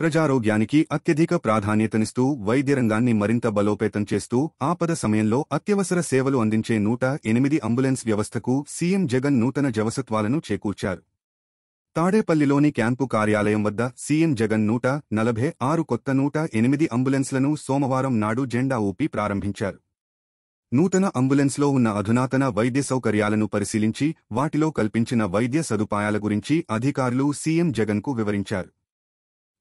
ప్రజారోగ్యానికి అత్యధిక ప్రాధాన్యతనిస్తూ వైద్య రంగాన్ని మరింత బలోపేతం చేస్తూ ఆపద సమయంలో అత్యవసర సేవలు అందించే నూట ఎనిమిది అంబులెన్స్ వ్యవస్థకు సీఎం జగన్ నూతన జవసత్వాలను చేకూర్చారు. తాడేపల్లిలోని క్యాంపు కార్యాలయం వద్ద సీఎం జగన్ నూట నలభై ఆరు కొత్త నూట ఎనిమిది అంబులెన్స్లను సోమవారం నాడు జెండా ఊపి ప్రారంభించారు. నూతన అంబులెన్స్లో ఉన్న అధునాతన వైద్య సౌకర్యాలను పరిశీలించి వాటిలో కల్పించిన వైద్య సదుపాయాల గురించి అధికారులు సీఎం జగన్కు వివరించారు.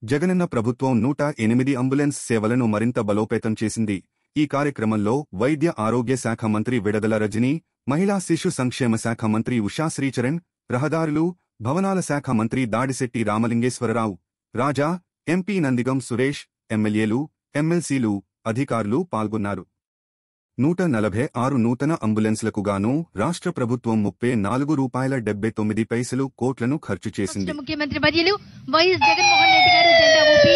జగనన్న ప్రభుత్వం నూట ఎనిమిది అంబులెన్స్ సేవలను మరింత బలోపేతం చేసింది. ఈ కార్యక్రమంలో వైద్య ఆరోగ్య శాఖ మంత్రి విడదల రజని మహిళా శిశు సంక్షేమ శాఖ మంత్రి ఉషా శ్రీచరణ్ రహదారులు భవనాల శాఖ మంత్రి దాడిశెట్టి రామలింగేశ్వరరావు రాజా ఎంపీ నందిగం సురేష్ ఎమ్మెల్యేలు ఎమ్మెల్సీలు అధికారులు పాల్గొన్నారు. నూట నలభై ఆరు నూతన అంబులెన్స్లకు గాను రాష్ట్ర ప్రభుత్వం ముప్పై నాలుగు రూపాయల డెబ్బై తొమ్మిది పైసలు కోట్లను ఖర్చు చేసింది. ముఖ్యమంత్రి వర్యులు వైఎస్ జగన్మోహన్ రెడ్డి గారు జెండా ఊపి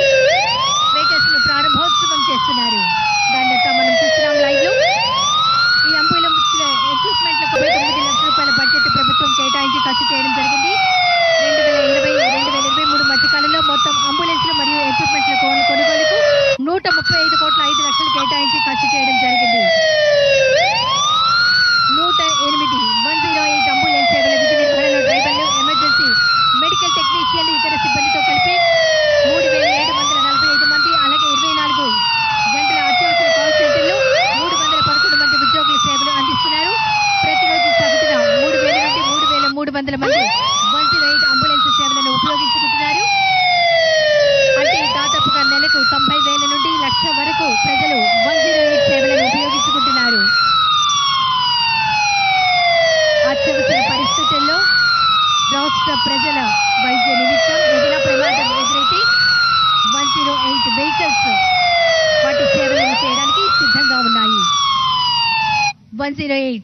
వందల మంది వన్ ఎయిట్ అంబులెన్స్ సేవలను ఉపయోగించుకుంటున్నారు. అంటే దాదాపుగా నెలకు తొంభై వేల నుండి లక్ష వరకు ప్రజలు వన్ జీరో ఎయిట్ సేవలను ఉపయోగించుకుంటున్నారు. అత్యవసర పరిస్థితుల్లో రాష్ట్ర ప్రజల వైద్య నిమిత్తం ఏదైనా ప్రమాదం ఎదురైతే వన్ జీరో ఎయిట్ వెహికల్స్ వాటి సేవలను చేయడానికి సిద్ధంగా ఉన్నాయి. One zero eight